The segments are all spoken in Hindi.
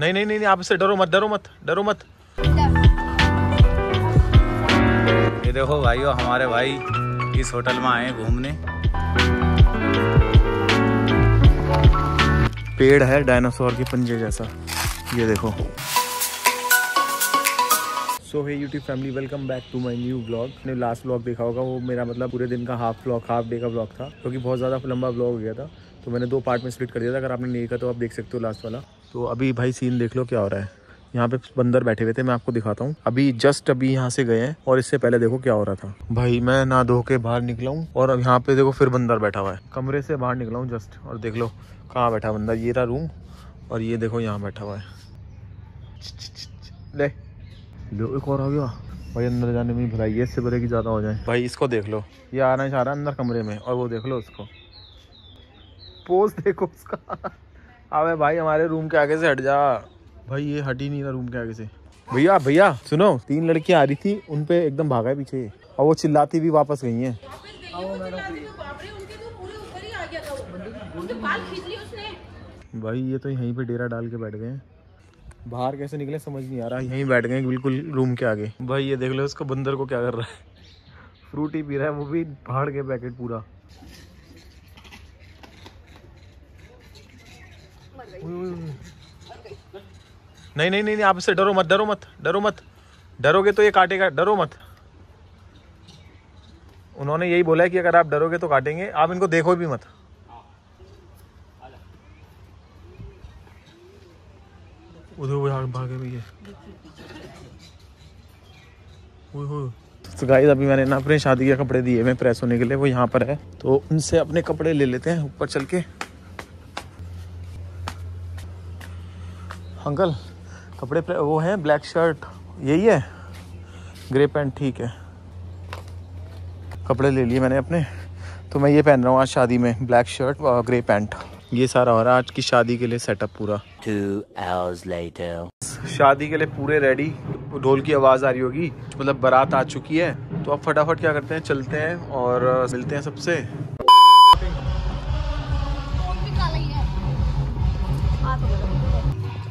नहीं नहीं नहीं आप इससे डरो मत डरो मत डरो मत। ये देखो भाइयों, हमारे भाई इस होटल में आए घूमने। पेड़ है, डायनासोर के पंजे जैसा। ये देखो। सो है YouTube family welcome back to my new blog ने लास्ट ब्लॉग देखा होगा, वो मेरा मतलब पूरे दिन का हाफ़ ब्लॉग हाफ़ डे का ब्लॉग था, क्योंकि बहुत ज़्यादा लंबा ब्लॉग हो गया था। तो मैंने दो पार्ट में स्प्लिट कर दिया था, अगर आपने नहीं देखा तो आप देख सकते हो लास्ट वाला। तो अभी भाई सीन देख लो क्या हो रहा है। यहाँ पे बंदर बैठे हुए थे, मैं आपको दिखाता हूँ। अभी जस्ट अभी यहाँ से गए हैं और इससे पहले देखो क्या हो रहा था। भाई, मैं ना धो के बाहर निकला हूँ और यहाँ पे देखो फिर बंदर बैठा हुआ है। कमरे से बाहर निकला हूँ जस्ट और देख लो कहाँ बैठा बंदर। ये रहा रूम और ये देखो यहाँ बैठा हुआ है। ले। लो, एक और आ गया। भाई, अंदर जाने में ही भलाई है, इससे बड़े की ज़्यादा हो जाए। भाई, इसको देख लो। ये आना चाह रहा है अंदर कमरे में और वो देख लो उसको। पोज देखो उसका। अबे भाई हमारे रूम के आगे से हट जा। भाई ये हट ही नहीं रहा रूम के आगे से। भैया भैया सुनो तीन लड़कियाँ आ रही थी उन पे एकदम भागा है पीछे। और वो चिल्लाती भी वापस गई हैं। भाई ये तो यहीं पे डेरा डाल के बैठ गए हैं। बाहर कैसे निकले समझ नहीं आ रहा। यहीं बैठ गए बिल्कुल रूम के आगे। भाई ये देख लो उसको बंदर को क्या कर रहा है। फ्रूटी पी रहा है वो भी फाड़ के पैकेट पूरा। नहीं नहीं नहीं नहीं, आप इससे डरो मत डरो मत डरो मत। डरोगे तो ये काटेगा डरो मत। उन्होंने यही बोला है कि अगर आप डरोगे तो काटेंगे आप इनको देखो भी मत। उधर भागे भी है। तो गाइस अभी मैंने ना अपने शादी के कपड़े दिए मैं प्रेस होने के लिए वो यहाँ पर है। तो उनसे अपने कपड़े ले लेते हैं ऊपर चल के। अंकल कपड़े वो है ब्लैक शर्ट यही है? ग्रे पैंट ठीक है। कपड़े ले लिए मैंने अपने तो मैं ये पहन रहा हूँ आज शादी में ब्लैक शर्ट और ग्रे पैंट ये सारा हो रहा है आज की शादी के लिए सेटअप पूरा। Hours later. शादी के लिए पूरे रेडी ढोल की आवाज़ आ रही होगी मतलब बारात आ चुकी है तो अब फटाफट क्या करते हैं? चलते हैं और मिलते हैं सबसे।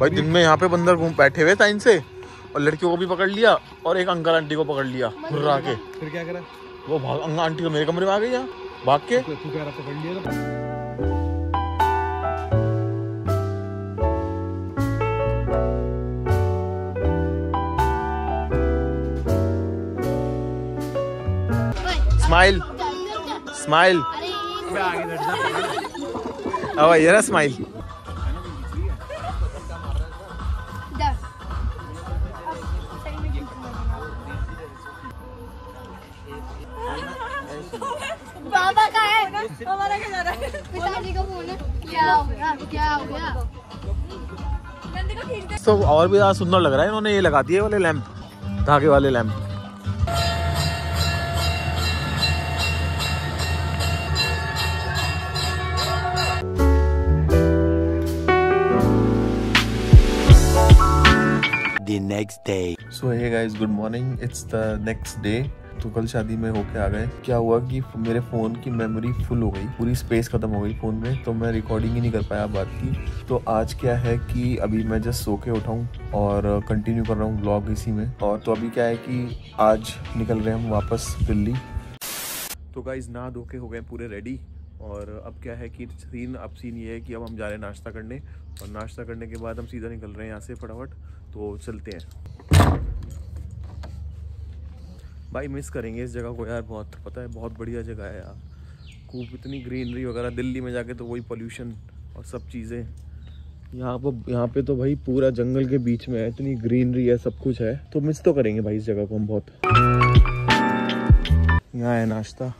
भाई दिन में यहाँ पे बंदर घूम बैठे हुए टाइम से। और लड़कियों को भी पकड़ लिया और एक अंकल आंटी को पकड़ लिया घुर्रा के। फिर क्या करा? वो भाग अंकल आंटी को मेरे कमरे में आ गई यहाँ भाग के। तू कह रहा पकड़ लिया स्माइल स्माइल अब ये ना स्माइल बाबा का है हमारा क्या जा रहा है। पिताजी का फ़ोन है। क्या हो गया? क्या हो गया? तो और भी ज़्यादा सुंदर लग रहा है इन्होंने ये लगा दिए वाले लैंप धागे वाले lamp. The next day. So hey guys good morning it's the next day तो कल शादी में होके आ गए। क्या हुआ कि मेरे फ़ोन की मेमोरी फुल हो गई। पूरी स्पेस ख़त्म हो गई फ़ोन में तो मैं रिकॉर्डिंग ही नहीं कर पाया बात की। तो आज क्या है कि अभी मैं जस्ट सो के उठाऊँ और कंटिन्यू कर रहा हूँ ब्लॉग इसी में। और तो अभी क्या है कि आज निकल रहे हम वापस दिल्ली। तो गाइज़ नहा धो के हो गए पूरे रेडी और अब क्या है कि सीन अब सीन ये है कि अब हम जा रहे हैं नाश्ता करने। और नाश्ता करने के बाद हम सीधा निकल रहे हैं यहाँ से फटाफट। तो चलते हैं। भाई मिस करेंगे इस जगह को यार बहुत, पता है बहुत बढ़िया जगह है यार। खूब इतनी ग्रीनरी वगैरह दिल्ली में जाके तो वही पोल्यूशन और सब चीज़ें। यहाँ पर, यहाँ पे तो भाई पूरा जंगल के बीच में है, इतनी ग्रीनरी है, सब कुछ है। तो मिस तो करेंगे भाई इस जगह को हम बहुत। यहाँ है नाश्ता।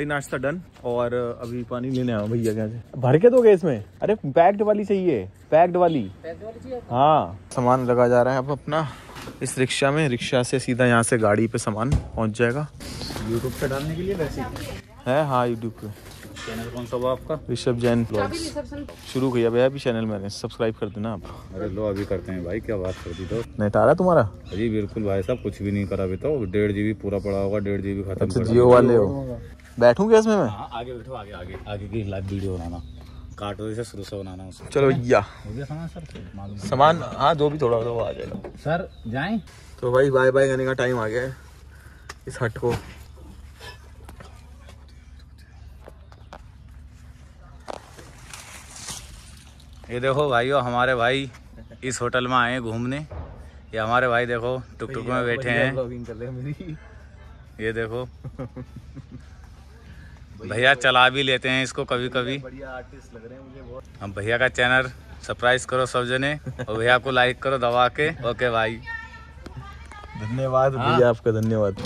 भाई नाश्ता डन और अभी पानी लेने आया हूँ भैया क्या से। भर के दोगे इसमें? अरे पैक्ड वाली चाहिए। पैक्ड वाली। हाँ। सामान लगा जा रहा है अब अपना। इस रिक्शा में। रिक्शा से सीधा यहाँ से गाड़ी पे सामान पहुँच जाएगा। यूट्यूब पे डालने के लिए वैसे है? हाँ? यूट्यूब पे। चैनल कौन सा हुआ आपका? ऋषभ जैन ब्लॉग्स शुरू किया भैया अभी चैनल मैंने। सब्सक्राइब कर देना आप। अरे लो अभी करते हैं भाई क्या बात कर दी तो। नेट आ तुम्हारा? जी बिल्कुल भाई साहब कुछ भी नहीं करा अभी तो। डेढ़ जीबी पूरा पड़ा होगा डेढ़ जीबी खत्म अच्छा जियो वाले हो। बैठूं क्या इसमें मैं? हाँ आगे बैठो आगे आगे आगे की लाइव वीडियो बनाना। काटो से शुरू से बनाना उसको। चलो भैया हो गया सामान सर? सामान हाँ जो भी थोड़ा वो आ जाएगा। सर जाएँ? तो भाई बाय बाय करने का टाइम आ गया है इस हट को। ये देखो भाइयों हमारे भाई इस होटल में आए घूमने। ये हमारे भाई देखो टुक टुक में बैठे हैं। ये देखो। भैया चला भी लेते हैं इसको कभी कभी बढ़िया आर्टिस्ट लग रहे हैं मुझे बहुत। हम भैया का चैनल सरप्राइज़ करो सब जने और भैया को लाइक करो दबा के। ओके भाई धन्यवाद हाँ। भैया आपका धन्यवाद।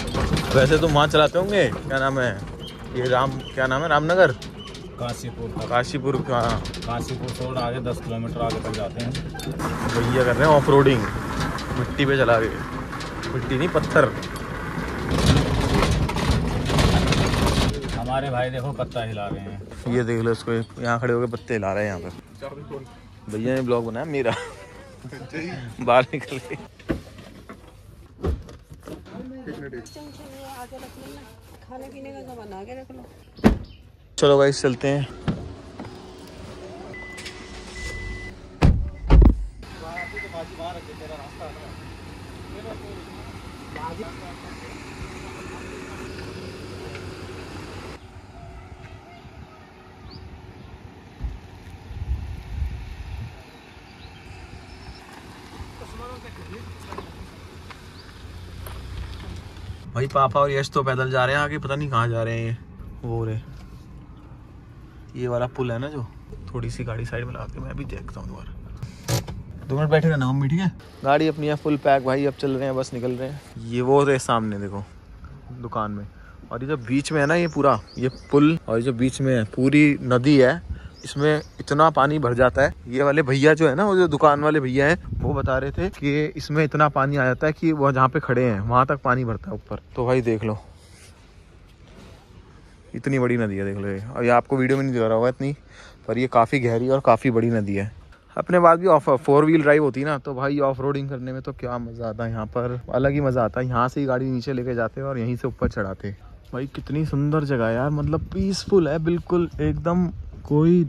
वैसे तुम वहाँ चलाते होंगे? क्या नाम है? ये राम क्या नाम है? रामनगर? काशीपुर काशीपुर का काशीपुर से आगे दस किलोमीटर आगे तक जाते हैं। भैया कर रहे हैं ऑफ़ रोडिंग मिट्टी पे चला के मिट्टी नहीं पत्थर। हमारे भाई देखो पत्ता हिला रहे हैं। ये देख लो इसको, यहाँ खड़े होकर पत्ते ला रहे हैं यहाँ पे भैया ने ब्लॉग बनाया मेरा। बाहर निकल लो चलो गाइस चलते हैं। भाई पापा और यश तो पैदल जा रहे हैं आगे पता नहीं कहाँ जा रहे हैं ये। वो रे। ये वाला पुल है ना जो थोड़ी सी गाड़ी साइड में लगा के मैं भी देखता हूँ दोबारा। दो मिनट बैठे रहना मम्मी ठीक है? गाड़ी अपनी है फुल पैक भाई अब चल रहे हैं बस निकल रहे हैं। ये वो रहे सामने देखो दुकान में। और ये जो बीच में है ना ये पूरा ये पुल और ये जो बीच में है पूरी नदी है इसमें इतना पानी भर जाता है। ये वाले भैया जो है ना, वो जो दुकान वाले भैया हैं, वो बता रहे थे कि इसमें इतना पानी आ जाता है कि वह जहाँ पे खड़े हैं, वहाँ तक पानी भरता है ऊपर। तो भाई देख लो। इतनी बड़ी नदी है, देख लो ये। और ये आपको वीडियो में नहीं दिख रहा होगा इतनी, पर ये काफ़ी गहरी और काफ़ी बड़ी नदी है। अपने बाद भी ऑफ़ फोर व्हील ड्राइव होती ना तो भाई ऑफ़ रोडिंग करने में तो क्या मज़ा आता है यहाँ पर। अलग ही मज़ा आता है। यहाँ से ही गाड़ी नीचे लेके जाते और यहीं से ऊपर चढ़ाते भाई कितनी सुंदर जगह है यार मतलब पीसफुल है, बिल्कुल एकदम कोई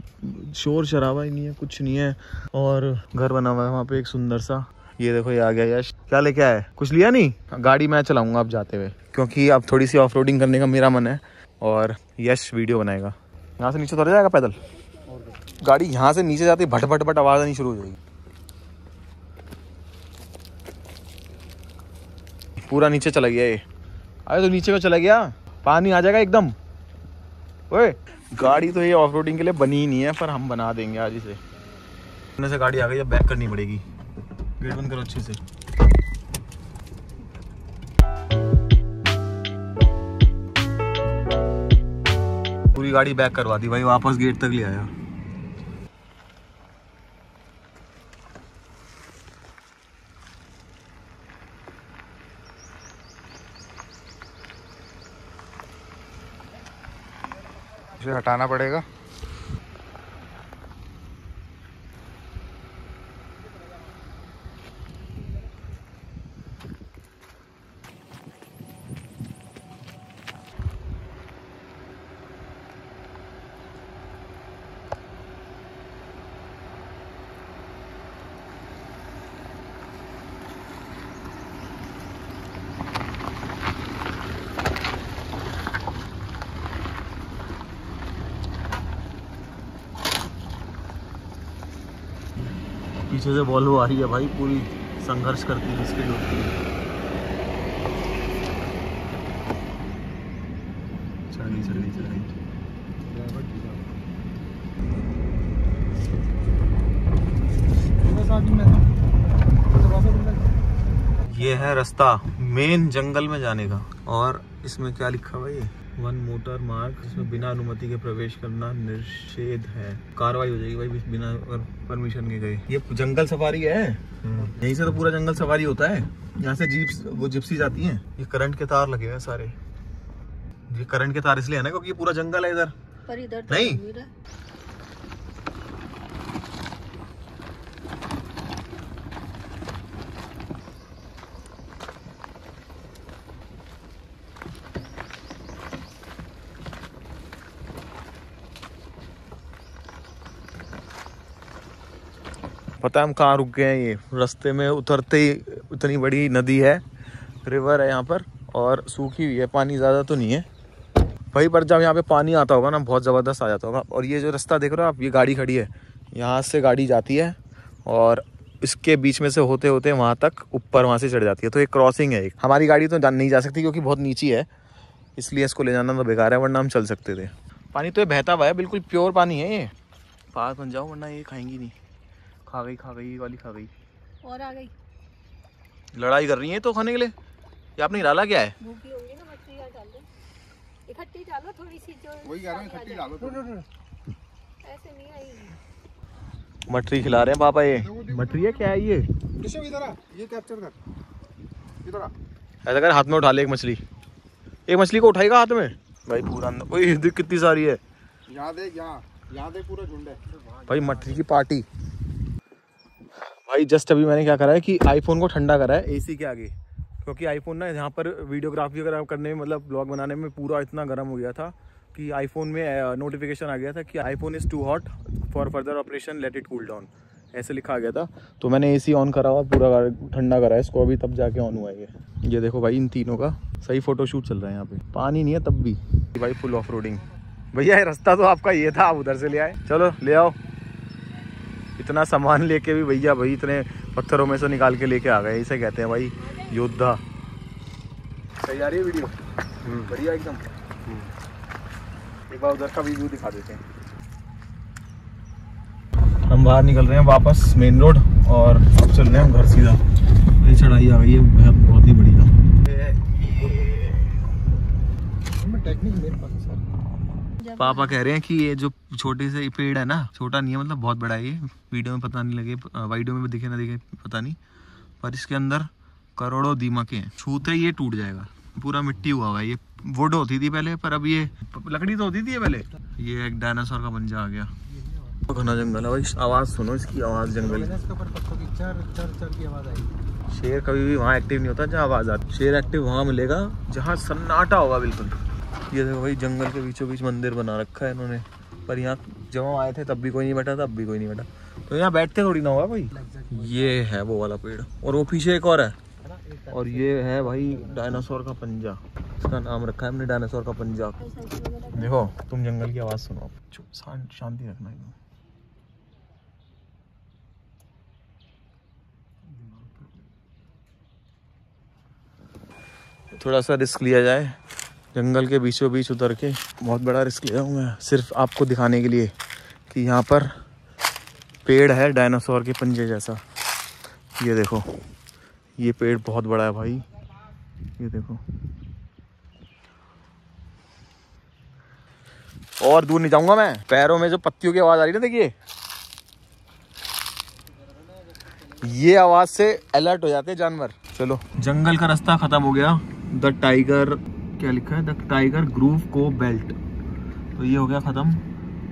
शोर शराबा ही नहीं है, कुछ नहीं है। और घर बना हुआ है वहाँ पे एक सुंदर सा। ये देखो, ये आ गया यश। क्या लेके आया है? कुछ लिया नहीं? गाड़ी मैं चलाऊँगा अब जाते हुए, क्योंकि अब थोड़ी सी ऑफ़ करने का मेरा मन है। और यश वीडियो बनाएगा। यहाँ से नीचे उतर जाएगा पैदल? गाड़ी यहाँ से नीचे जाती भट भट भट आवाज़ आनी शुरू हो जाएगी। पूरा नीचे चला गया ये। अरे तो नीचे को चला गया। पानी आ जाएगा एकदम। ओए गाड़ी तो ये ऑफ़ के लिए बनी ही नहीं है, पर हम बना देंगे आज इसे। अपने से गाड़ी आ गई, अब बैक करनी पड़ेगी। गेट बंद करो अच्छे से। पूरी गाड़ी बैक करवा दी भाई, वापस गेट तक ले आया। इसे हटाना पड़ेगा। पीछे से वॉल्वो आ रही है भाई, पूरी संघर्ष करती है इसके गई ये है रास्ता मेन जंगल में जाने का। और इसमें क्या लिखा हुआ ये? वन मोटर मार्ग इसमें बिना अनुमति के प्रवेश करना निषेध है। कार्रवाई हो जाएगी भाई बिना परमिशन के गए। ये जंगल सफारी है। यहीं से तो पूरा जंगल सफारी होता है। यहाँ से जीप वो जिप्सी जाती है। ये करंट के तार लगे हुए हैं सारे। ये करंट के तार इसलिए है ना क्योंकि ये पूरा जंगल है इधर। पर इधर तो नहीं। पता हम कहाँ रुक गए हैं ये? रास्ते में उतरते ही इतनी बड़ी नदी है रिवर है यहाँ पर, और सूखी हुई है, पानी ज़्यादा तो नहीं है। वहीं पर जब यहाँ पे पानी आता होगा ना, बहुत ज़बरदस्त आ जाता होगा। और ये जो रास्ता देख रहे हो आप, ये गाड़ी खड़ी है। यहाँ से गाड़ी जाती है, और इसके बीच में से होते होते वहाँ तक ऊपर वहाँ से चढ़ जाती है। तो एक क्रॉसिंग है एक। हमारी गाड़ी तो नहीं जा सकती क्योंकि बहुत नीची है, इसलिए इसको ले जाना तो बेकार है, वरना हम चल सकते थे। पानी तो ये बहता हुआ है, बिल्कुल प्योर पानी है ये। पार बन जाओ, वरना ये खाएँगी नहीं। खा गई खा गई ये वाली खा गई। और आ गई। लड़ाई कर रही है तो खाने के लिए? ये आपने डाला क्या है? भूखी होंगी ना मछली डाल दे। इकट्ठी डालो थोड़ी सी जो वही कह रहा हूँ इकट्ठी डालो तो। ऐसे नहीं आएगी। मटरी खिला रहे हैं पापा ये। मटरी है क्या है ये? ऋषभ इधर आ ये कैप्चर कर। इधर आ। ऐसा कर हाथ में उठा ले एक मछली। एक मछली को उठाएगा हाथ में? भाई पूरा अंदर ओए कितनी सारी है। यहाँ देख यहाँ यहाँ देख पूरा झुंड है। भाई मटरी की पार्टी। भाई, जस्ट अभी मैंने क्या करा है कि आईफोन को ठंडा करा है एसी के आगे। क्योंकि आईफोन ना, यहाँ पर वीडियोग्राफी वगैरह करने में मतलब ब्लॉग बनाने में पूरा इतना गर्म हो गया था कि आईफोन में नोटिफिकेशन आ गया था कि iPhone is too hot for further operation let it cool down ऐसे लिखा गया था। तो मैंने एसी ऑन करा हुआ, पूरा ठंडा करा है। इसको अभी तब जाके ऑन हुआ है ये। ये देखो भाई, इन तीनों का सही फ़ोटो शूट चल रहा है यहाँ पे। पानी नहीं है तब भी। भाई फुल ऑफ़ रोडिंग भैया रास्ता तो आपका ये था, आप उधर से ले आए। चलो, ले आओ। इतना सामान लेके भी भैया भाई इतने पत्थरों में से निकाल के लेके आ गए इसे कहते हैं भाई योद्धा सही आ रही है वीडियो बढ़िया एकदम एक बार उधर का भी व्यू दिखा देते हैं हम बाहर निकल रहे हैं वापस मेन रोड और अब चल रहे हैं हम घर सीधा ये चढ़ाई आ गई है बहुत- बहुत ही बढ़िया टेक्निक मेरे पास है सर पापा कह रहे हैं कि ये जो छोटे से पेड़ है ना, छोटा नहीं है मतलब बहुत बड़ा है ये। वीडियो में पता नहीं लगे वीडियो में भी दिखे ना दिखे, पता नहीं। पर इसके अंदर करोड़ों दीमकें हैं। छूते ये टूट जाएगा। पूरा मिट्टी हुआ हुआ ये वुड होती थी पहले, पर अब ये लकड़ी तो होती थी पहले। ये एक डायनासोर का पंजा आ गया। घना जंगल है भाई। आवाज़ सुनो इसकी, आवाज़ जंगल शेर कभी भी वहाँ एक्टिव नहीं होता जहाँ आवाज़ आती। शेर एक्टिव वहाँ मिलेगा जहाँ सन्नाटा होगा बिल्कुल। ये देखो भाई, जंगल के बीचों बीच मंदिर बना रखा है इन्होंने। पर यहाँ जब हम आए थे, तब भी कोई नहीं बैठा, तब भी कोई नहीं बैठा। तो यहाँ बैठते थोड़ी ना होगा भाई ये है वो वाला पेड़। और वो पीछे एक और है। और ये है भाई, डायनासोर का पंजा। इसका नाम रखा है हमने, डायनासोर का पंजा। देखो, तुम जंगल की आवाज़ सुनो। शांति रखना एकदम। थोड़ा सा रिस्क लिया जाए। जंगल के बीचों बीच उतर के बहुत बड़ा रिस्क लिया हूँ मैं, सिर्फ़ आपको दिखाने के लिए कि यहाँ पर पेड़ है, डायनासोर के पंजे जैसा। ये देखो, ये पेड़ बहुत बड़ा है भाई। ये देखो। और दूर नहीं जाऊँगा मैं। पैरों में जो पत्तियों की आवाज़ आ रही है ना, देखिए। ये आवाज़ से अलर्ट हो जाते हैं जानवर। चलो, जंगल का रास्ता खत्म हो गया। द टाइगर क्या लिखा है? द टाइगर ग्रूव को बेल्ट। तो ये हो गया खत्म।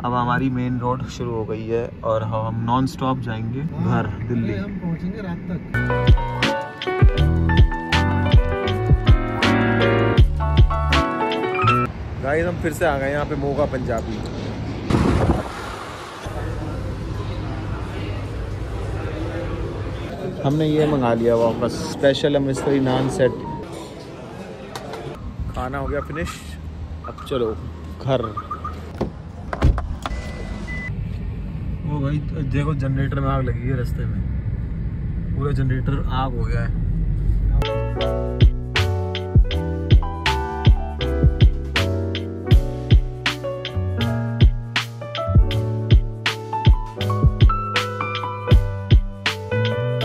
अब हमारी मेन रोड शुरू हो गई है और हम नॉन स्टॉप जाएँगे घर दिल्ली। हम पहुँचेंगे रात तक। गाइस हम फिर से आ गए यहाँ पे मोगा पंजाबी। हमने ये मंगा लिया वापस। स्पेशल अमृतसरी नान सेट खाना हो गया फिनिश अब चलो, घर। वो भाई, देखो जनरेटर में आग लगी है रास्ते में। पूरा जनरेटर आग हो गया है।